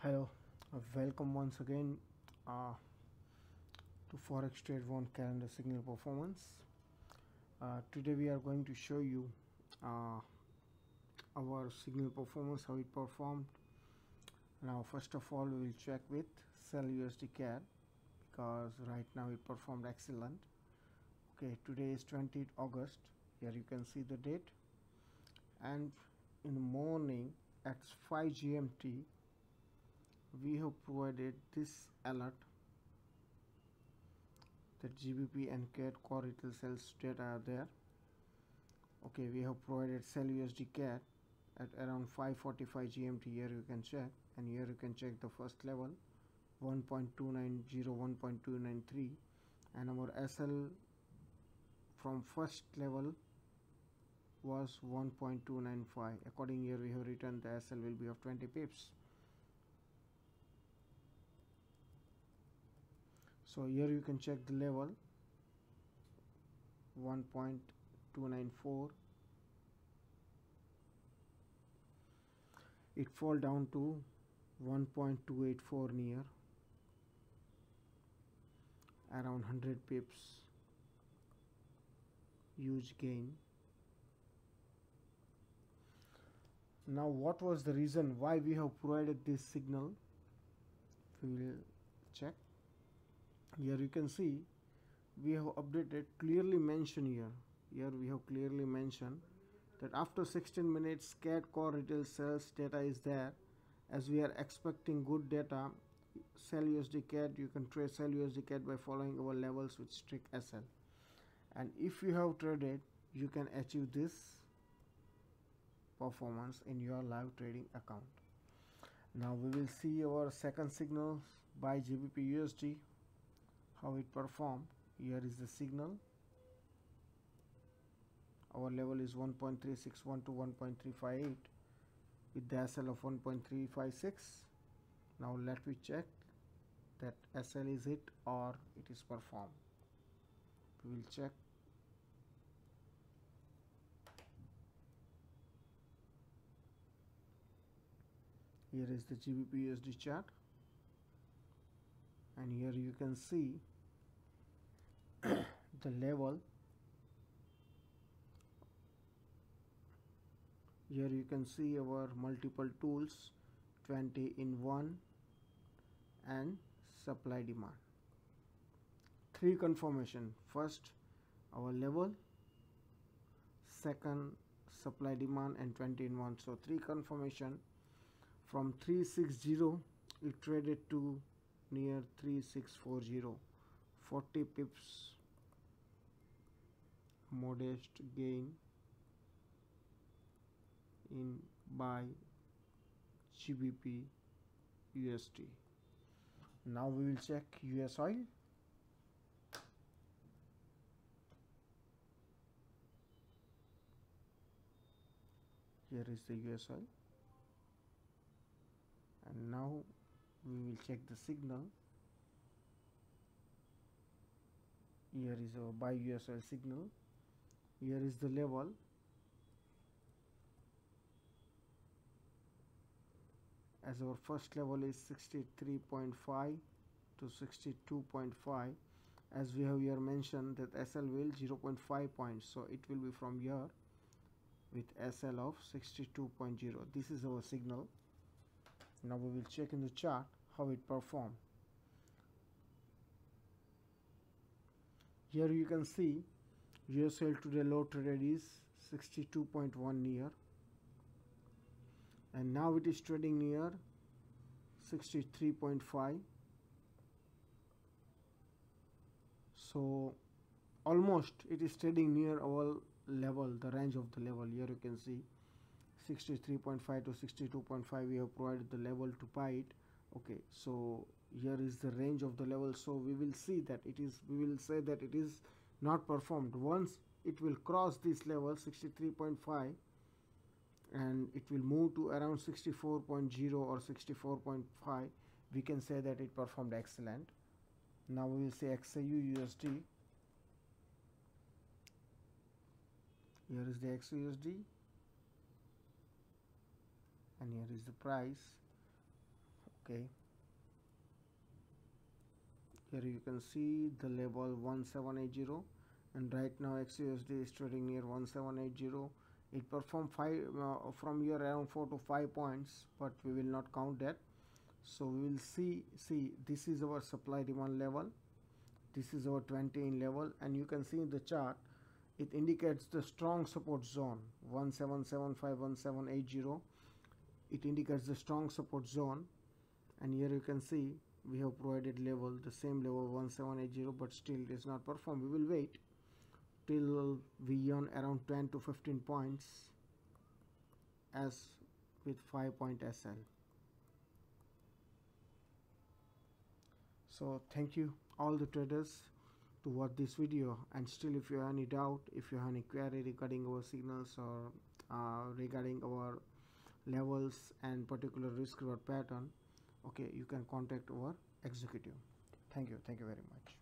Hello, uh, welcome once again uh, to Forex Trade One calendar signal performance. Uh, today we are going to show you uh, our signal performance, how it performed. Now, first of all, we will check with Sell USD CAD because right now it performed excellent. Okay, today is 20th August. Here you can see the date, and in the morning at 5 GMT we have provided this alert that GBP and CAD core retail sales data are there. Okay we have provided sell USD CAD at around 545 GMT here you can check and here you can check the first level 1.290 1.293 and our SL from first level was 1.295 according here we have written the SL will be of 20 pips so here you can check the level. 1.294 it fall down to 1.284 near. Around 100 pips. Huge gain. Now what was the reason why we have provided this signal? We will check here you can see we have updated clearly mentioned here. Here we have clearly mentioned that after 16 minutes CAD core retail sales data is there. As we are expecting good data sell USD CAD you can trade sell USD CAD by following our levels with strict SL and if you have traded you can achieve this performance in your live trading account. Now we will see our second signal by GBP USD how it performed. Here is the signal. Our level is 1.361 to 1.358 with the SL of 1.356 now let me check that SL is it or it is performed. We will check. Here is the GBP USD chart. And here you can see the level. Here you can see our multiple tools 20 in 1 and supply demand. Three confirmation. First our level. Second supply demand and 20 in 1 so three confirmation. From 360 it traded to near 3640 40 pips modest gain in by GBP USD now we will check US oil. Here is the US oil. And now we will check the signal here is our buy US oil signal. Here is the level. As our first level is 63.5 to 62.5 as we have here mentioned that SL will 0.5 points so it will be from here with SL of 62.0 this is our signal. Now we will check in the chart how it performed here you can see US oil today low traded is 62.1 near. And now it is trading near 63.5 so almost it is trading near our level the range of the level. Here you can see 63.5 to 62.5 we have provided the level to buy it. Okay so here is the range of the level so we will see that it is we will say that it is not performed. Once it will cross this level 63.5 and it will move to around 64.0 or 64.5 we can say that it performed excellent. Now we will say XAU USD here is the XUSD and here is the price. Okay here you can see the level 1780 and right now XUSD is trading near 1780 it performed five uh, from here around four to five points but we will not count that. So we will see see this is our supply demand level. This is our 20 in level. And you can see in the chart it indicates the strong support zone 1775 1780 it indicates the strong support zone. And here you can see we have provided level the same level 1780 but still it is not performed. We will wait till we earn around 10 to 15 points as with 5 point SL so thank you all the traders to watch this video. And still if you have any doubt if you have any query regarding our signals or uh, regarding our levels and particular risk reward pattern okay you can contact our executive. Thank you thank you very much